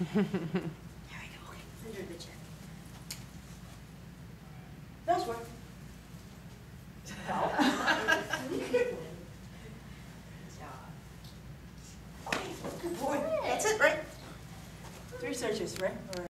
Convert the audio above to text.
There we go, okay, under the chin. That's right. Okay, good boy. That's it, right? Three searches, right?